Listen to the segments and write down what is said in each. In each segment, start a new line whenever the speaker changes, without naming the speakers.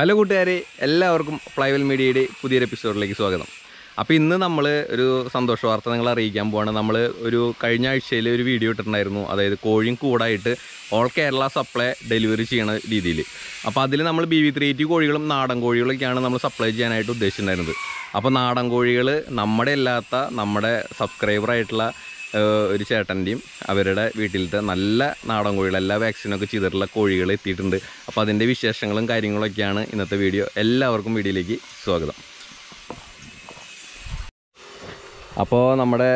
Hello കൂട്ടുകാരെ എല്ലാവർക്കും ഫ്ലൈവൽ മീഡിയയുടെ പുതിയൊരു എപ്പിസോഡിലേക്ക് സ്വാഗതം. അപ്പോൾ ഇന്ന് നമ്മൾ ഒരു സന്തോഷ വാർത്ത നിങ്ങൾ അറിയിക്കാൻ പോവാണ്. നമ്മൾ ഒരു കഴിഞ്ഞ ആഴ്ചയിൽ ഒരു വീഡിയോ ഇട്ടിട്ടുണ്ടായിരുന്നു. അതായത് കോഴിയും കൂടായിട്ട് ഓൾ കേരള സപ്ലൈ ഡെലിവറി ചെയ്യണ രീതിയിൽ അപ്പോൾ അതിൽ നമ്മൾ ബി വി ത്രീ എയ്റ്റി കോഴികളും നാടൻ കോഴികളൊക്കെയാണ് നമ്മൾ സപ്ലൈ ചെയ്യാനായിട്ട് ഉദ്ദേശിച്ചിട്ടുണ്ടായിരുന്നത്. അപ്പോൾ നാടൻ കോഴികൾ നമ്മുടെ അല്ലാത്ത നമ്മുടെ സബ്സ്ക്രൈബറായിട്ടുള്ള ഒരു ചേട്ടന്റെയും അവരുടെ വീട്ടിലത്തെ നല്ല നാടൻ കോഴികൾ എല്ലാ വാക്സിനൊക്കെ ചെയ്തിട്ടുള്ള കോഴികൾ എത്തിയിട്ടുണ്ട്. അപ്പോൾ അതിന്റെ വിശേഷങ്ങളും കാര്യങ്ങളൊക്കെയാണ് ഇന്നത്തെ വീഡിയോ. എല്ലാവർക്കും വീഡിയോയിലേക്ക് സ്വാഗതം. അപ്പോൾ നമ്മുടെ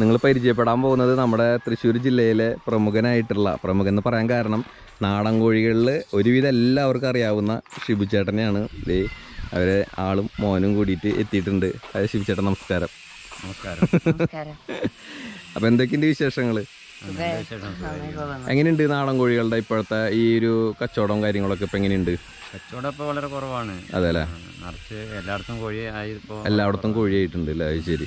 നിങ്ങൾ പരിചയപ്പെടാൻ പോകുന്നത് നമ്മുടെ തൃശ്ശൂർ ജില്ലയിലെ പ്രമുഖനായിട്ടുള്ള പ്രമുഖൻ എന്ന് പറയാൻ കാരണം നാടൻ കോഴികളിൽ ഒരുവിധം എല്ലാവർക്കും അറിയാവുന്ന ഷിബു ചേട്ടനെയാണ്. അവരെ ആളും മോനും കൂടിയിട്ട് എത്തിയിട്ടുണ്ട്. ഷിബു ചേട്ടൻ നമസ്കാരം.
നമസ്കാരം.
അപ്പോൾ എന്തൊക്കെയുണ്ട് വിശേഷങ്ങൾ? എങ്ങനെയുണ്ട് നാടൻ കോഴികളുടെ ഇപ്പോഴത്തെ ഈ ഒരു കച്ചവടവും കാര്യങ്ങളൊക്കെ ഇപ്പൊ എങ്ങനെയുണ്ട്?
കച്ചവടം ഇപ്പൊ വളരെ കുറവാണ്.
അതെ അല്ലേ
നിറച്ച് എല്ലായിടത്തും കോഴി ആയി എല്ലായിടത്തും
എല്ലായിടത്തും കോഴിയായിട്ടുണ്ട് അല്ലേ അത് ശരി.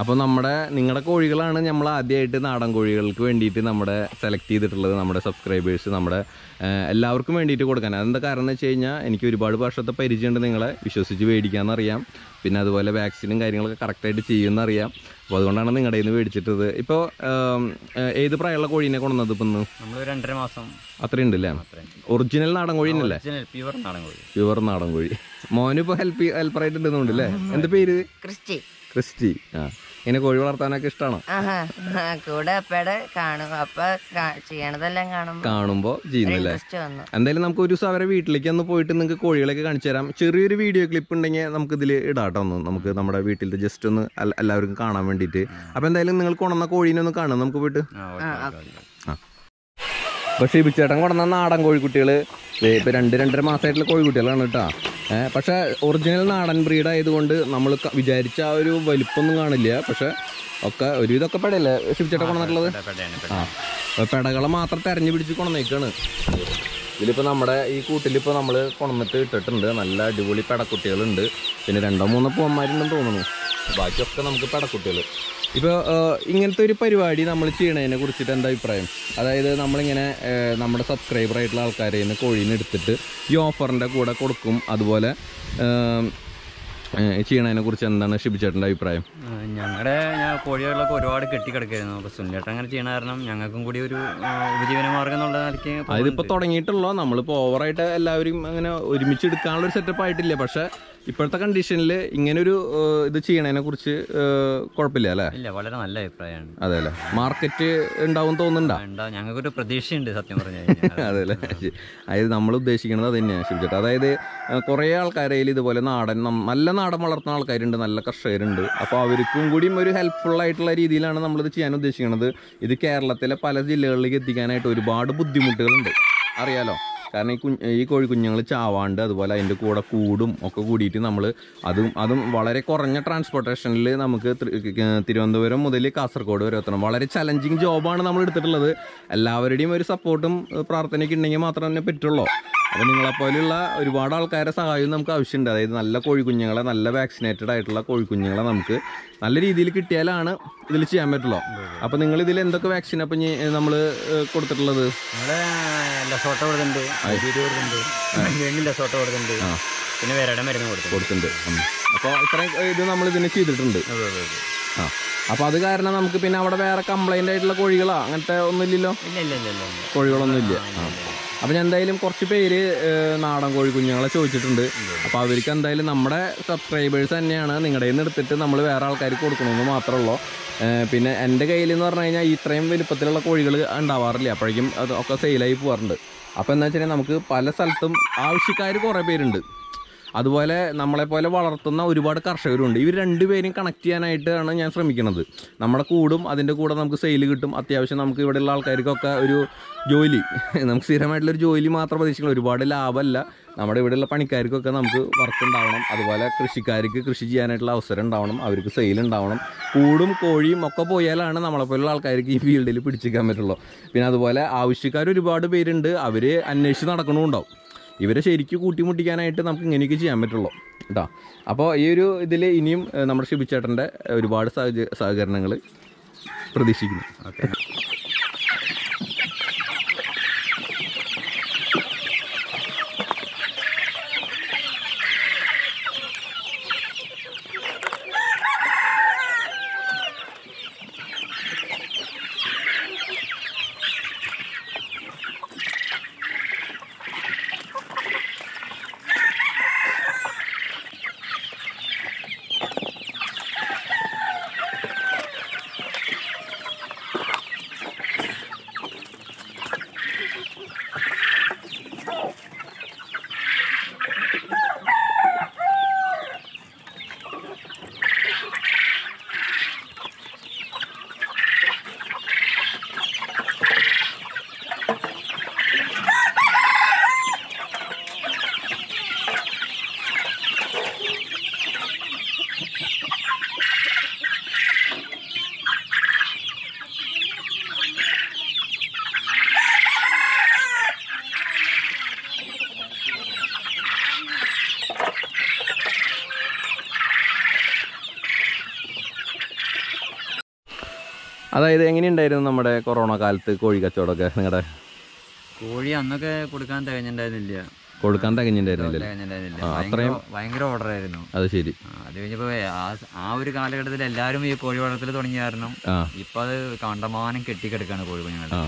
അപ്പോൾ നമ്മുടെ നിങ്ങളുടെ കോഴികളാണ് നമ്മൾ ആദ്യമായിട്ട് നാടൻ കോഴികൾക്ക് വേണ്ടിയിട്ട് നമ്മുടെ സെലക്ട് ചെയ്തിട്ടുള്ളത് നമ്മുടെ സബ്സ്ക്രൈബേഴ്സ് നമ്മുടെ എല്ലാവർക്കും വേണ്ടിയിട്ട് കൊടുക്കാൻ. അതെന്താ കാരണം എന്ന് വെച്ച് കഴിഞ്ഞാൽ എനിക്ക് ഒരുപാട് വർഷത്തെ പരിചയമുണ്ട് നിങ്ങളെ. വിശ്വസിച്ച് മേടിക്കാമെന്നറിയാം പിന്നെ അതുപോലെ വാക്സിനും കാര്യങ്ങളൊക്കെ കറക്റ്റായിട്ട് ചെയ്യുമെന്നറിയാം. അപ്പോൾ അതുകൊണ്ടാണ് നിങ്ങളുടെ നിന്ന് മേടിച്ചിട്ടത്. ഇപ്പോൾ ഏത് പ്രായമുള്ള കോഴീനെ കൊണ്ടുവന്നത് ഇപ്പം
നമ്മൾ രണ്ടര മാസം.
അത്രയുണ്ട്. അല്ലേ ഒറിജിനൽ നാടൻ കോഴി
ഒറിജിനൽ പ്യുവർ നാടൻ കോഴി.
പ്യുവർ നാടൻ കോഴി. മോനിപ്പോൾ ഹെൽപ്പ് ഹെൽപ്പറായിട്ട് ഉണ്ടെന്നുണ്ടല്ലേ എന്താ പേര്?
ക്രിസ്റ്റി.
ക്രിസ്റ്റി. ആ. ഇങ്ങനെ കോഴി വളർത്താനൊക്കെ ഇഷ്ടമാണോ
ആഹാ ആ, കൂടെ അപ്പയുടെ കാണും. അപ്പ ചെയ്യണതെല്ലാം കാണും കാണുമ്പോ
കാണുമ്പോൾ ചെയ്യുന്നില്ലേ എന്തായാലും നമുക്ക് ഒരു ദിവസം അവരെ വീട്ടിലേക്ക് ഒന്ന് പോയിട്ട് നിങ്ങൾക്ക് കോഴികളൊക്കെ കാണിച്ചു തരാം. ചെറിയൊരു വീഡിയോ ക്ലിപ്പ് ഉണ്ടെങ്കിൽ നമുക്ക് ഇതിൽ ഇടാട്ടോ ഒന്ന്. നമുക്ക് നമ്മുടെ വീട്ടിലത്തെ ജസ്റ്റ് ഒന്ന് എല്ലാവർക്കും കാണാൻ വേണ്ടിയിട്ട്. അപ്പൊ എന്തായാലും നിങ്ങൾ കൊണ്ടുവന്ന കോഴീനെ ഒന്ന് കാണാം. നമുക്ക് പോയിട്ട്
ആ ഈ ബിച്ചേട്ടൻ ഓക്കെ
ആ അപ്പോൾ ഷിബിച്ചേട്ടൻ കൊണ്ടുവന്ന നാടൻ കോഴിക്കുട്ടികൾ ഇപ്പോൾ രണ്ട് രണ്ടര മാസമായിട്ടുള്ള കോഴിക്കുട്ടികളാണ് കേട്ടോ. ഏഹ് പക്ഷേ ഒറിജിനൽ നാടൻ ബ്രീഡ് ആയതുകൊണ്ട് നമ്മൾ വിചാരിച്ച ആ ഒരു വലിപ്പമൊന്നും കാണില്ല. പക്ഷേ ഒക്കെ ഒരു ഇതൊക്കെ പെടയല്ലേ ഷിബിച്ചേട്ടൻ കൊണ്ടുവന്നിട്ടുള്ളത്? ആ പെടകളെ മാത്രം തെരഞ്ഞു പിടിച്ച് കൊണ്ടുവന്നേക്കാണ്. ഇതിലിപ്പോൾ നമ്മുടെ ഈ കൂട്ടിലിപ്പോൾ നമ്മൾ കൊണ്ടുവന്നിട്ട് ഇട്ടിട്ടുണ്ട്. നല്ല അടിപൊളി പെടക്കുട്ടികളുണ്ട്. പിന്നെ രണ്ടോ മൂന്നോ പൂവന്മാരുണ്ടെന്ന് തോന്നുന്നു. ബാക്കിയൊക്കെ നമുക്ക് പെടക്കുട്ടികൾ ഇപ്പോൾ ഇങ്ങനത്തെ ഒരു പരിപാടി നമ്മൾ ചെയ്യണതിനെ കുറിച്ചിട്ട് എന്താ അഭിപ്രായം? അതായത് നമ്മളിങ്ങനെ നമ്മുടെ സബ്സ്ക്രൈബർ ആയിട്ടുള്ള ആൾക്കാരെ നിന്ന് കോഴീനെ എടുത്തിട്ട് ഈ ഓഫറിന്റെ കൂടെ കൊടുക്കും. അതുപോലെ ചെയ്യണതിനെ കുറിച്ച് എന്താണ് ഷിബിച്ചേട്ടന്റെ അഭിപ്രായം?
ഞങ്ങളുടെ ഞാൻ കോഴികളൊക്കെ ഒരുപാട് കെട്ടിക്കിടക്കായിരുന്നു. അപ്പോൾ സുനിലേട്ടൻ അങ്ങനെ ചെയ്യണ കാരണം ഞങ്ങൾക്കും കൂടി ഒരു ഉപജീവന മാർഗം എന്നുള്ള നിലയ്ക്ക്
അതിപ്പോൾ തുടങ്ങിയിട്ടുള്ളൂ നമ്മളിപ്പോൾ ഓവറായിട്ട് എല്ലാവരും അങ്ങനെ ഒരുമിച്ച് എടുക്കാനുള്ള ഒരു സെറ്റപ്പ് ആയിട്ടില്ല. പക്ഷെ ഇപ്പോഴത്തെ കണ്ടീഷനിൽ ഇങ്ങനെ ഒരു ഇത് ചെയ്യണതിനെ കുറിച്ച് കുഴപ്പമില്ല അല്ലേ?
ഇല്ല വളരെ നല്ല അഭിപ്രായമാണ്.
അതെ അല്ലേ? മാർക്കറ്റ് ഉണ്ടാവും തോന്നുന്നുണ്ടോ?
വേണ്ട ഞങ്ങൾക്കൊരു പ്രതീക്ഷയുണ്ട് സത്യം പറഞ്ഞു കഴിഞ്ഞാൽ.
അതെ അല്ലേ? അതായത് നമ്മൾ ഉദ്ദേശിക്കുന്നത് അത് തന്നെയാണ് ശിവചേട്ടാ. അതായത് കുറേ ആൾക്കാരെ ഇതുപോലെ നാടൻ നല്ല നാടൻ വളർത്തുന്ന ആൾക്കാരുണ്ട് നല്ല കർഷകരുണ്ട്. അപ്പോൾ അവർക്കും കൂടിയും ഒരു ഹെൽപ്ഫുൾ ആയിട്ടുള്ള രീതിയിലാണ് നമ്മളിത് ചെയ്യാൻ ഉദ്ദേശിക്കുന്നത്. ഇത് കേരളത്തിലെ പല ജില്ലകളിലേക്ക് എത്തിക്കാനായിട്ട് ഒരുപാട് ബുദ്ധിമുട്ടുകളുണ്ട്. അറിയാലോ? കാരണം ഈ കുഞ്ഞ് ഈ കോഴി കുഞ്ഞുങ്ങൾ ചാവാണ്ട് അതുപോലെ അതിന്റെ കൂടെ കൂടും ഒക്കെ കൂടിയിട്ട് നമ്മൾ അതും അതും വളരെ കുറഞ്ഞ ട്രാൻസ്പോർട്ടേഷനിൽ നമുക്ക് തിരുവനന്തപുരം മുതൽ കാസർഗോഡ് വരെ എത്തണം. വളരെ ചലഞ്ചിങ് ജോബാണ് നമ്മൾ എടുത്തിട്ടുള്ളത് എല്ലാവരുടെയും ഒരു സപ്പോർട്ടും പ്രാർത്ഥനയൊക്കെ ഉണ്ടെങ്കിൽ മാത്രമേ പറ്റുള്ളൂ. അപ്പോൾ നിങ്ങളെപ്പോലെയുള്ള ഒരുപാട് ആൾക്കാരെ സഹായം നമുക്ക് ആവശ്യമുണ്ട്. അതായത് നല്ല കോഴിക്കുഞ്ഞുങ്ങളെ നല്ല വാക്സിനേറ്റഡ് ആയിട്ടുള്ള കോഴിക്കുഞ്ഞുങ്ങളെ നമുക്ക് നല്ല രീതിയിൽ കിട്ടിയാലാണ് ഇതിൽ ചെയ്യാൻ പറ്റുള്ളൂ. അപ്പോൾ നിങ്ങൾ ഇതിൽ എന്തൊക്കെ വാക്സിൻ അപ്പം നമ്മൾ കൊടുത്തിട്ടുള്ളത്?
അപ്പൊ ലസോട്ട കൊടുക്കുന്നുണ്ട് ഐഡിയ കൊടുക്കുന്നുണ്ട് വീണ്ടും ലസോട്ട കൊടുക്കുന്നുണ്ട് പിന്നെ വേറെ മരുന്ന് കൊടുക്കുന്നുണ്ട്
അപ്പോൾ ഇത്രയും ഇത് നമ്മൾ ഇതിന് ചെയ്തിട്ടുണ്ട്. ആ. അപ്പോൾ അത് കാരണം നമുക്ക് പിന്നെ അവിടെ വേറെ കംപ്ലൈന്റ് ആയിട്ടുള്ള കോഴികളോ? അങ്ങനത്തെ ഒന്നുമില്ലല്ലോ. കോഴികളൊന്നും ഇല്ല.
ആ,
അപ്പോൾ ഞാൻ എന്തായാലും കുറച്ച് പേര് നാടൻ കോഴി കുഞ്ഞുങ്ങളെ ചോദിച്ചിട്ടുണ്ട്. അപ്പോൾ അവർക്ക് എന്തായാലും നമ്മുടെ സബ്സ്ക്രൈബേഴ്സ് തന്നെയാണ് നിങ്ങളുടെ നിന്ന് എടുത്തിട്ട് നമ്മൾ വേറെ ആൾക്കാർക്ക് കൊടുക്കണമെന്ന് മാത്രമേ ഉള്ളൂ പിന്നെ എന്റെ കയ്യിൽ എന്ന് പറഞ്ഞു കഴിഞ്ഞാൽ ഇത്രയും വലുപ്പത്തിലുള്ള കോഴികൾ ഉണ്ടാവാറില്ല. അപ്പോഴേക്കും അതൊക്കെ സെയിലായി പോകാറുണ്ട് അപ്പോൾ എന്താ വെച്ചാൽ നമുക്ക് പല സ്ഥലത്തും ആവശ്യക്കാർ കുറേ പേരുണ്ട്. അതുപോലെ നമ്മളെപ്പോലെ വളർത്തുന്ന ഒരുപാട് കർഷകരുണ്ട്. ഇവർ രണ്ടുപേരും കണക്ട് ചെയ്യാനായിട്ടാണ് ഞാൻ ശ്രമിക്കുന്നത് നമ്മുടെ കൂടും അതിന്റെ കൂടെ നമുക്ക് സെയിൽ കിട്ടും. അത്യാവശ്യം നമുക്ക് ഇവിടെയുള്ള ആൾക്കാർക്കൊക്കെ ഒരു ജോലി. നമുക്ക് സ്ഥിരമായിട്ടുള്ളൊരു ജോലി മാത്രം പ്രതീക്ഷിക്കണം. ഒരുപാട് ലാഭമല്ല. നമ്മുടെ ഇവിടെയുള്ള പണിക്കാർക്കൊക്കെ നമുക്ക് വർക്ക് ഉണ്ടാവണം. അതുപോലെ കൃഷിക്കാർക്ക് കൃഷി ചെയ്യാനായിട്ടുള്ള അവസരം ഉണ്ടാവണം. അവർക്ക് സെയിൽ ഉണ്ടാവണം. കൂടും കോഴിയും ഒക്കെ പോയാലാണ് നമ്മളെപ്പോലുള്ള ആൾക്കാർക്ക് ഈ ഫീൽഡിൽ പിടിച്ചിരിക്കാൻ പറ്റുള്ളൂ. പിന്നെ അതുപോലെ ആവശ്യക്കാർ ഒരുപാട് പേരുണ്ട്. അവർ അന്വേഷിച്ച് നടക്കണമുണ്ടാവും. ഇവരെ ശരിക്കും കൂട്ടിമുട്ടിക്കാനായിട്ട് നമുക്ക് ഇങ്ങനെയൊക്കെ ചെയ്യാൻ പറ്റുള്ളൂ കേട്ടോ. അപ്പോൾ ഈ ഒരു ഇതിൽ ഇനിയും നമ്മുടെ ഷിബിച്ചേട്ടന്റെ ഒരുപാട് സഹ സഹകരണങ്ങൾ പ്രതീക്ഷിക്കുന്നു.
ഓക്കെ.
അതായത് എങ്ങനെയുണ്ടായിരുന്നു നമ്മുടെ കൊറോണ കാലത്ത് കോഴി കച്ചവടമൊക്കെ? നിങ്ങളുടെ
കോഴി അന്നൊക്കെ കൊടുക്കാൻ തികഞ്ഞിട്ടുണ്ടായിരുന്നില്ല.
കൊടുക്കാൻ തികഞ്ഞിട്ടുണ്ടായിരുന്നില്ല അത്രയും
ഭയങ്കര ഓർഡർ ആയിരുന്നു.
അത് ശരി.
അത് കഴിഞ്ഞപ്പോൾ ആ ഒരു കാലഘട്ടത്തിൽ എല്ലാവരും ഈ കോഴി വളർത്തൽ തുടങ്ങിയ കാരണം ഇപ്പൊ അത് കണ്ടമാനം കെട്ടിക്കെടുക്കാണ് കോഴി കുഞ്ഞുങ്ങളുടെ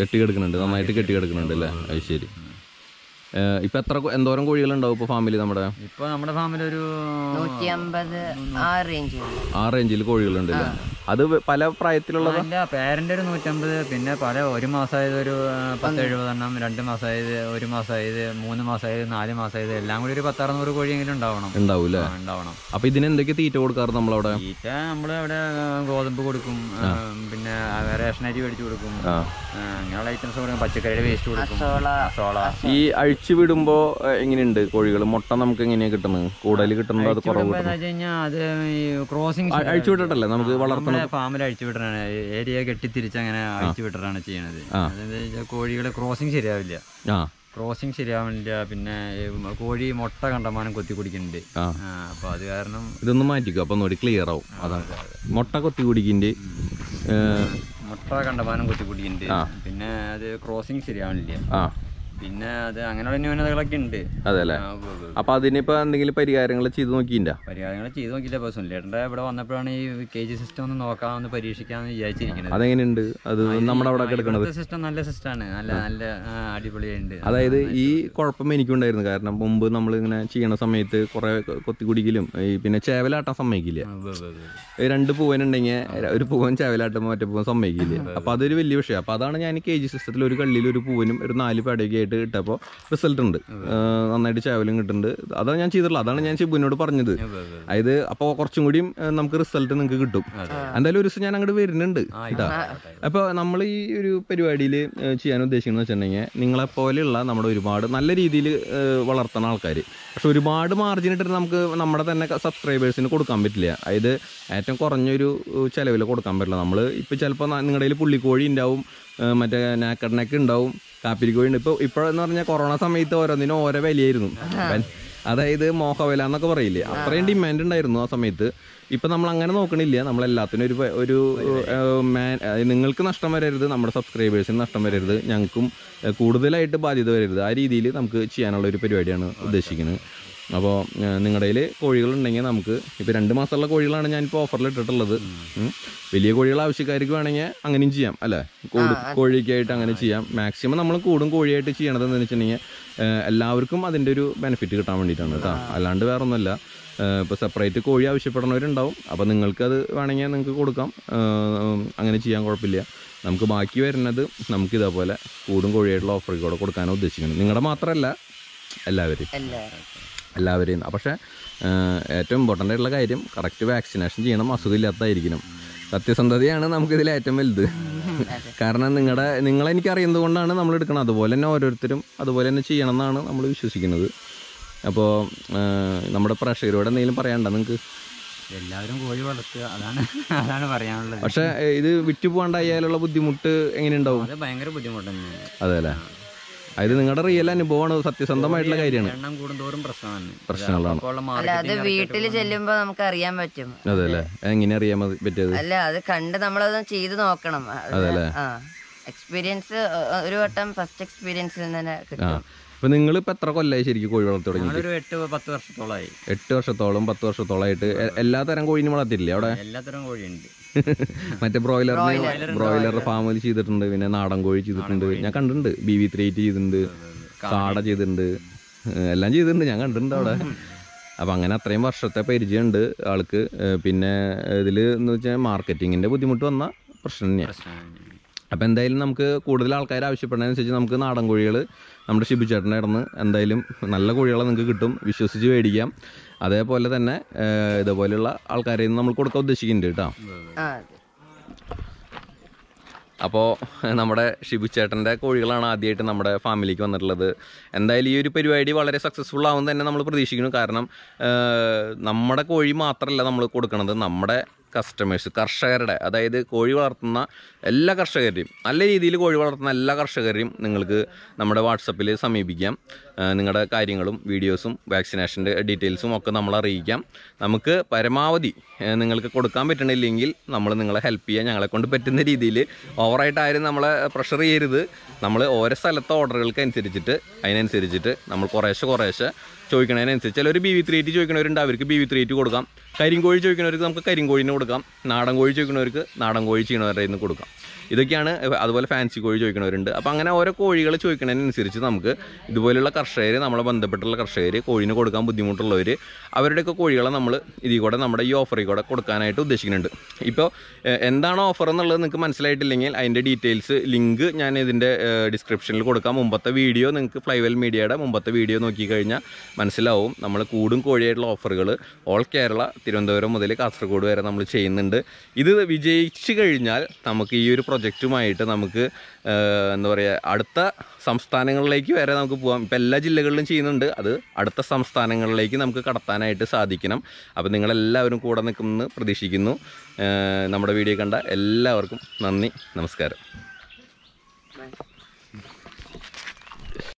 കെട്ടിക്കെടുക്കുന്നുണ്ട്. നന്നായിട്ട് കെട്ടിക്കെടുക്കുന്നുണ്ട്. അല്ലേ? അത് ശരി. ഇപ്പൊ എത്ര എന്തോരം കോഴികളുണ്ടാവും ഇപ്പൊ ഫാമിലി നമ്മുടെ?
ഇപ്പൊ നമ്മുടെ ഫാമിലി ഒരു
ആ റേഞ്ച്
ആ റേഞ്ചിൽ കോഴികളുണ്ട് അല്ലേ? അത് പല പ്രായത്തിലുള്ള
പേരന്റ് പേരന്റെ ഒരു നൂറ്റമ്പത് പിന്നെ പല ഒരു മാസമായത് ഒരു പത്ത് എഴുപതെണ്ണം രണ്ട് മാസമായത് ഒരു മാസമായത് മൂന്ന് മാസമായത് നാല് മാസമായത് എല്ലാം കൂടി ഒരു പത്താറുന്നൂറ് കോഴിയെങ്കിലും ഉണ്ടാവണം.
ഉണ്ടാവും അല്ലേ
ആ, ഉണ്ടാവണം.
അപ്പൊ ഇതിന് എന്തൊക്കെ തീറ്റ കൊടുക്കാറ് നമ്മളവിടെ?
തീറ്റ നമ്മൾ അവിടെ ഗോതമ്പ് കൊടുക്കും ആ, പിന്നെ റേഷൻ അരി മേടിച്ചു കൊടുക്കും. അങ്ങനെയുള്ള ഐറ്റംസ് കൊടുക്കും പച്ചക്കറിയുടെ വേസ്റ്റ് കൊടുക്കും.
സോള
സോള
ഈ അഴിച്ചു വിടുമ്പോ എങ്ങനെയുണ്ട് കോഴികൾ മുട്ട നമുക്ക് എങ്ങനെയാ കിട്ടുന്നത്? കൂടുതൽ കിട്ടുന്നത് അത് കുറവ്
അത് ക്രോസിംഗ്
അഴിച്ചു വിട്ടിട്ടല്ലേ? നമുക്ക് വളർത്തണം.
ഫാമിൽ അഴിച്ചു വിടണാണ് ഏരിയ കെട്ടിത്തിരിച്ച് അങ്ങനെ അഴിച്ചു വിടറാണ് ചെയ്യണത്. അതെന്താ കോഴികളെ ക്രോസിംഗ് ശരിയാവില്ല. ക്രോസിംഗ് ശരിയാവില്ല പിന്നെ കോഴി മുട്ട കണ്ടമാനം കൊത്തി കുടിക്കുന്നുണ്ട് അപ്പൊ അത് കാരണം
ഇതൊന്നും മാറ്റിക്കോ. അപ്പൊ നോടി ക്ലിയർ ആവും. അതാണ്. മുട്ട കൊത്തി കുടിക്കുന്നുണ്ട്
മുട്ട കണ്ടമാനം കൊത്തി കുടിക്കുന്നുണ്ട് പിന്നെ അത് ക്രോസിംഗ് ശരിയാവില്ല പിന്നെ അത് അങ്ങനെയുള്ള ന്യൂനതകളൊക്കെ ഉണ്ട്.
അതെ അല്ലേ. അപ്പൊ അതിനിപ്പോ എന്തെങ്കിലും പരിഹാരങ്ങൾ ചെയ്തു നോക്കിയില്ല
പരിഹാരങ്ങൾ ചെയ്തു നോക്കിയില്ല. ഇപ്പൊ സുനിലേട്ടന്റെ ഇവിടെ വന്നപ്പോഴാണ് ഈ കെ ജി സിസ്റ്റം ഒന്ന് നോക്കാമെന്ന് പരീക്ഷിക്കാമെന്ന് വിചാരിച്ചിരിക്കുന്നത്
അതെങ്ങനെയുണ്ട്? അത് നമ്മുടെ അവിടെ കിടക്കുന്നത്
സിസ്റ്റം നല്ല സിസ്റ്റമാണ്. നല്ല നല്ല അടിപൊളിയുണ്ട്
അതായത് ഈ കുഴപ്പം എനിക്കുണ്ടായിരുന്നു. കാരണം മുമ്പ് നമ്മൾ ഇങ്ങനെ ചെയ്യണ സമയത്ത് കുറെ കൊത്തി കുടിക്കലും പിന്നെ ചേവലാട്ടാൻ സമ്മതിക്കില്ല. രണ്ട് പൂവൻ ഉണ്ടെങ്കിൽ ഒരു പൂവൻ ചേവലാട്ടുമ്പോൾ മറ്റേ പൂവൻ സമ്മതിക്കില്ല. അപ്പൊ അതൊരു വലിയ വിഷയം. അപ്പൊ അതാണ് ഞാൻ കെ ജി സിസ്റ്റത്തിൽ ഒരു കള്ളിയിൽ ഒരു പൂവനും ഒരു നാല് പടയൊക്കെ ആയിട്ട് ഇട്ടപ്പോൾ റിസൾട്ട് ഉണ്ട്. നന്നായിട്ട് ചാവലും കിട്ടുന്നുണ്ട് അതാണ് ഞാൻ ചെയ്തിട്ടുള്ളത്. അതാണ് ഞാൻ ശിബുവിനോട് പറഞ്ഞത്. അതായത് അപ്പോൾ കുറച്ചും കൂടിയും നമുക്ക് റിസൾട്ട് നിങ്ങൾക്ക് കിട്ടും. എന്തായാലും ഒരു ദിവസം ഞാൻ അങ്ങോട്ട് വരുന്നുണ്ട്. കേട്ടോ അപ്പോൾ നമ്മൾ ഈ ഒരു പരിപാടിയിൽ ചെയ്യാൻ ഉദ്ദേശിക്കുന്നത് വെച്ചിട്ടുണ്ടെങ്കിൽ നിങ്ങളെ പോലെയുള്ള നമ്മുടെ ഒരുപാട് നല്ല രീതിയിൽ വളർത്തുന്ന ആൾക്കാർ പക്ഷെ ഒരുപാട് മാർജിൻ ഇട്ടിട്ട് നമുക്ക് നമ്മുടെ തന്നെ സബ്സ്ക്രൈബേഴ്സിന് കൊടുക്കാൻ പറ്റില്ല. അതായത് ഏറ്റവും കുറഞ്ഞൊരു ചിലവിൽ കൊടുക്കാൻ പറ്റില്ല. നമ്മൾ ഇപ്പോൾ ചിലപ്പോൾ നിങ്ങളുടെ കയ്യിൽ പുള്ളിക്കോഴി ഉണ്ടാവും മറ്റേ നാക്കടനൊക്കെ ഉണ്ടാവും. കാപ്പിരിക്കോഴി ഉണ്ട് ഇപ്പോൾ ഇപ്പോഴെന്ന് പറഞ്ഞാൽ കൊറോണ സമയത്ത് ഓരോന്നിനും ഓരോ വിലയായിരുന്നു. അതായത് മോഹവില എന്നൊക്കെ പറയില്ലേ? അത്രയും ഡിമാൻഡ് ഉണ്ടായിരുന്നു ആ സമയത്ത്. ഇപ്പൊ നമ്മൾ അങ്ങനെ നോക്കണില്ല നമ്മൾ എല്ലാത്തിനും ഒരു ഒരു നിങ്ങൾക്ക് നഷ്ടം വരരുത് നമ്മുടെ സബ്സ്ക്രൈബേഴ്സിന് നഷ്ടം വരരുത് ഞങ്ങൾക്കും കൂടുതലായിട്ട് ബാധ്യത വരരുത്. ആ രീതിയിൽ നമുക്ക് ചെയ്യാനുള്ള ഒരു പരിപാടിയാണ് ഉദ്ദേശിക്കുന്നത്. അപ്പോൾ നിങ്ങളുടെ കയ്യിൽ കോഴികളുണ്ടെങ്കിൽ നമുക്ക് ഇപ്പോൾ രണ്ട് മാസമുള്ള കോഴികളാണ് ഞാനിപ്പോൾ ഓഫറിൽ ഇട്ടിട്ടുള്ളത് വലിയ കോഴികൾ ആവശ്യക്കാർക്ക് വേണമെങ്കിൽ അങ്ങനെയും ചെയ്യാം അല്ലേ? കൂട് കോഴിക്കായിട്ട് അങ്ങനെ ചെയ്യാം. മാക്സിമം നമ്മൾ കൂടും കോഴിയായിട്ട് ചെയ്യണത് എന്ന് വെച്ചിട്ടുണ്ടെങ്കിൽ എല്ലാവർക്കും അതിന്റെ ഒരു ബെനിഫിറ്റ് കിട്ടാൻ വേണ്ടിയിട്ടാണ് കേട്ടോ. അല്ലാണ്ട് വേറെ ഒന്നുമല്ല ഇപ്പോൾ സെപ്പറേറ്റ് കോഴി ആവശ്യപ്പെടുന്നവരുണ്ടാവും. അപ്പോൾ നിങ്ങൾക്കത് വേണമെങ്കിൽ നിങ്ങൾക്ക് കൊടുക്കാം. അങ്ങനെ ചെയ്യാൻ കുഴപ്പമില്ല. നമുക്ക് ബാക്കി വരുന്നത് നമുക്ക് ഇതേപോലെ കൂടും കോഴിയായിട്ടുള്ള ഓഫറിൽ കൂടെ കൊടുക്കാനാണ് ഉദ്ദേശിക്കുന്നത്. നിങ്ങളുടെ മാത്രമല്ല എല്ലാവരും എല്ലാവരെയും. പക്ഷേ ഏറ്റവും ഇമ്പോർട്ടന്റ് ആയിട്ടുള്ള കാര്യം കറക്റ്റ് വാക്സിനേഷൻ ചെയ്യണം അസുഖമില്ലാത്തതായിരിക്കണം. സത്യസന്ധതയാണ് നമുക്കിതിൽ ഏറ്റവും വലുത്. കാരണം നിങ്ങളുടെ നിങ്ങളെനിക്ക് അറിയുന്നത് കൊണ്ടാണ് നമ്മൾ എടുക്കുന്നത് അതുപോലെ തന്നെ ഓരോരുത്തരും അതുപോലെ തന്നെ ചെയ്യണം എന്നാണ് നമ്മൾ വിശ്വസിക്കുന്നത്. അപ്പോൾ നമ്മുടെ പ്രേക്ഷകരോട് എന്തെങ്കിലും പറയാനുണ്ടോ നിങ്ങൾക്ക്
എല്ലാവരും കോഴി വളർത്തുക. അതാണ് അതാണ് പറയാനുള്ളത്.
പക്ഷേ ഇത് വിറ്റു പോകാണ്ടായാലുള്ള ബുദ്ധിമുട്ട് എങ്ങനെയുണ്ടാവും?
അത് ഭയങ്കര ബുദ്ധിമുട്ടാണ്
അതെ അല്ലേ? അതായത് നിങ്ങളുടെ റിയൽ അനുഭവമാണ് സത്യസന്ധമായിട്ടുള്ള കാര്യമാണ്.
എണ്ണം കൂടുന്തോറും പ്രശ്നമാണ്.
പ്രശ്നങ്ങളാണ്.
അപ്പോൾ
അല്ല അത് വീട്ടിൽ ചെല്ലുമ്പോ നമുക്ക് അറിയാൻ പറ്റും.
അതെ അല്ലേ എങ്ങനെ അറിയാൻ പറ്റിയത്?
അല്ല അത് കണ്ട് നമ്മളത് ചെയ്ത് നോക്കണം. അതല്ലേ? ആ എക്സ്പീരിയൻസ് ഒരു വട്ടം ഫസ്റ്റ് എക്സ്പീരിയൻസ് തന്നെ കിട്ടും.
അപ്പൊ നിങ്ങൾ ഇപ്പൊ എത്ര കൊല്ലായി ശരിക്കും കോഴി വളർത്തി തുടങ്ങി
എട്ട് പത്ത് വർഷത്തോളമായി
എട്ട് വർഷത്തോളം പത്ത് വർഷത്തോളമായിട്ട് തരം കോഴിനും വളർത്തിയില്ലേ അവിടെ?
എല്ലാത്തരം കോഴിയുണ്ട്.
മറ്റേ ബ്രോയിലറിന് ബ്രോയിലർ ഫാമിൽ ചെയ്തിട്ടുണ്ട് പിന്നെ നാടൻ കോഴി ചെയ്തിട്ടുണ്ട് ഞാൻ കണ്ടിട്ടുണ്ട് ബി വി ത്രീ ചെയ്തിട്ടുണ്ട് കാട ചെയ്തിട്ടുണ്ട് എല്ലാം ചെയ്തിട്ടുണ്ട് ഞാൻ കണ്ടിട്ടുണ്ട് അവിടെ. അപ്പം അങ്ങനെ അത്രയും വർഷത്തെ പരിചയമുണ്ട് ആൾക്ക്. പിന്നെ ഇതിൽ എന്ന് വെച്ചാൽ മാർക്കറ്റിങ്ങിന്റെ ബുദ്ധിമുട്ട് വന്ന പ്രശ്നം തന്നെയാണ്. അപ്പം എന്തായാലും നമുക്ക് കൂടുതൽ ആൾക്കാർ ആവശ്യപ്പെടുന്നതനുസരിച്ച് നമുക്ക് നാടൻ കോഴികൾ നമ്മുടെ ഷിബുചേട്ടന്റെ ഇടന്ന് എന്തായാലും നല്ല കോഴികളെ നിങ്ങൾക്ക് കിട്ടും. വിശ്വസിച്ച് മേടിക്കാം. അതേപോലെ തന്നെ ഇതേപോലെയുള്ള ആൾക്കാരെ നമ്മൾ കൊടുക്കാൻ ഉദ്ദേശിക്കുന്നുണ്ട് കേട്ടോ. അപ്പോൾ നമ്മുടെ ഷിബു ചേട്ടന്റെ കോഴികളാണ് ആദ്യമായിട്ട് നമ്മുടെ ഫാമിലിക്ക് വന്നിട്ടുള്ളത്. എന്തായാലും ഈ ഒരു പരിപാടി വളരെ സക്സസ്ഫുൾ ആവും തന്നെ നമ്മൾ പ്രതീക്ഷിക്കുന്നു. കാരണം നമ്മുടെ കോഴി മാത്രമല്ല നമ്മൾ കൊടുക്കുന്നത് നമ്മുടെ കസ്റ്റമേഴ്സ് കർഷകരുടെ അതായത് കോഴി വളർത്തുന്ന എല്ലാ കർഷകരെയും നല്ല രീതിയിൽ കോഴി വളർത്തുന്ന എല്ലാ കർഷകരെയും നിങ്ങൾക്ക് നമ്മുടെ വാട്സപ്പിൽ സമീപിക്കാം. നിങ്ങളുടെ കാര്യങ്ങളും വീഡിയോസും വാക്സിനേഷന്റെ ഡീറ്റെയിൽസും ഒക്കെ നമ്മൾ അറിയിക്കാം. നമുക്ക് പരമാവധി നിങ്ങൾക്ക് കൊടുക്കാൻ പറ്റണില്ലെങ്കിൽ നമ്മൾ നിങ്ങളെ ഹെൽപ്പ് ചെയ്യാൻ ഞങ്ങളെ കൊണ്ട് പറ്റുന്ന രീതിയിൽ ഓവറായിട്ട് ആരും നമ്മളെ പ്രഷർ ചെയ്യരുത്. നമ്മൾ ഓരോ സ്ഥലത്തെ ഓർഡറുകൾക്ക് അനുസരിച്ചിട്ട് അതിനനുസരിച്ചിട്ട് നമ്മൾ കുറേശ്ശെ കുറേശ്ശെ ചോദിക്കണതിനനുസരിച്ച്. ചിലർ ബി വി ത്രീ എയ്റ്റ് ചോദിക്കണവരുണ്ട് അവർക്ക് ബി വി ത്രീ എയ്റ്റ് കൊടുക്കാം. കരിങ്കോഴി ചോദിക്കുന്നവർക്ക് നമുക്ക് കരിങ്കോഴിനെ കൊടുക്കാം. നാടൻ കോഴി ചോദിക്കുന്നവർക്ക് നാടൻ കോഴി ചെയ്യണവരുടെ കൊടുക്കാം. ഇതൊക്കെയാണ് അതുപോലെ ഫാൻസി കോഴി ചോദിക്കുന്നവരുണ്ട് അപ്പോൾ അങ്ങനെ ഓരോ കോഴികൾ ചോദിക്കുന്നതിനനുസരിച്ച് നമുക്ക് ഇതുപോലെയുള്ള കർഷകർ നമ്മളെ ബന്ധപ്പെട്ടുള്ള കർഷകർ കോഴിന് കൊടുക്കാൻ ബുദ്ധിമുട്ടുള്ളവർ അവരുടെയൊക്കെ കോഴികളെ നമ്മൾ ഇതിൽ കൂടെ നമ്മുടെ ഈ ഓഫറിൽ കൂടെ കൊടുക്കാനായിട്ട് ഉദ്ദേശിക്കുന്നുണ്ട്. ഇപ്പോൾ എന്താണ് ഓഫർ എന്നുള്ളത് നിങ്ങൾക്ക് മനസ്സിലായിട്ടില്ലെങ്കിൽ അതിന്റെ ഡീറ്റെയിൽസ് ലിങ്ക് ഞാൻ ഇതിന്റെ ഡിസ്ക്രിപ്ഷനിൽ കൊടുക്കാം. മുമ്പത്തെ വീഡിയോ നിങ്ങൾക്ക് ഫ്ലൈവെൽ മീഡിയയുടെ മുമ്പത്തെ വീഡിയോ നോക്കിക്കഴിഞ്ഞാൽ മനസ്സിലാവും. നമ്മൾ കൂടും കോഴിയായിട്ടുള്ള ഓഫറുകൾ ഓൾ കേരള തിരുവനന്തപുരം മുതൽ കാസർഗോഡ് വരെ നമ്മൾ ചെയ്യുന്നുണ്ട്. ഇത് വിജയിച്ചു കഴിഞ്ഞാൽ നമുക്ക് ഈ ഒരു പ്രൊജക്റ്റുമായിട്ട് നമുക്ക് എന്താ പറയുക അടുത്ത സംസ്ഥാനങ്ങളിലേക്ക് വരെ നമുക്ക് പോകാം ഇപ്പം എല്ലാ ജില്ലകളിലും ചെയ്യുന്നുണ്ട്. അത് അടുത്ത സംസ്ഥാനങ്ങളിലേക്ക് നമുക്ക് കടത്താനായിട്ട് സാധിക്കണം. അപ്പോൾ നിങ്ങളെല്ലാവരും കൂടെ നിൽക്കുമെന്ന് പ്രതീക്ഷിക്കുന്നു. നമ്മുടെ വീഡിയോ കണ്ട എല്ലാവർക്കും നന്ദി. നമസ്കാരം.